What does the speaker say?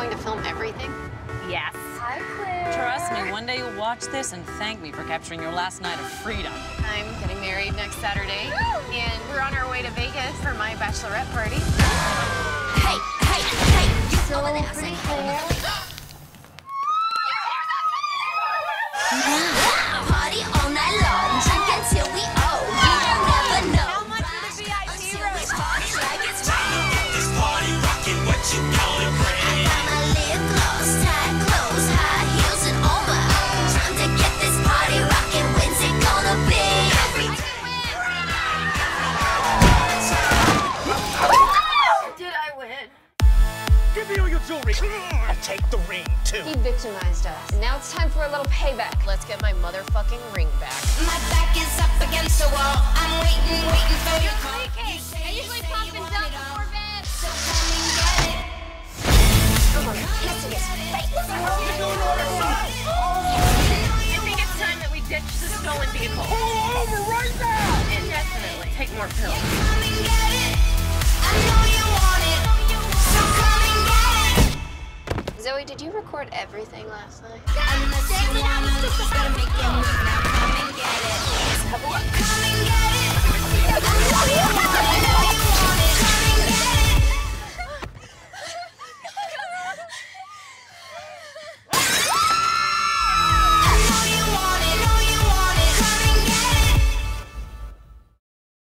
going to film everything? Yes. Hi, Claire. Trust me, one day you'll watch this and thank me for capturing your last night of freedom. I'm getting married next Saturday, and we're on our way to Vegas for my bachelorette party. Hey, hey, hey! You so over there, pretty Claire. Party all night long, drink until we owe. You'll never know. How much for the VIP room? This party rocking. what you call it, jewelry. I'll take the ring, too. He victimized us. Now it's time for a little payback. Let's get my motherfucking ring back. My back is up against the wall. I'm waiting, waiting for your call. cake. I usually pop and dump before bed. So come and get it. I'm gonna kiss his face. I think it's time that we ditch the stolen vehicle. Pull over right now! Indefinitely. Take more pills. Did you record everything last night?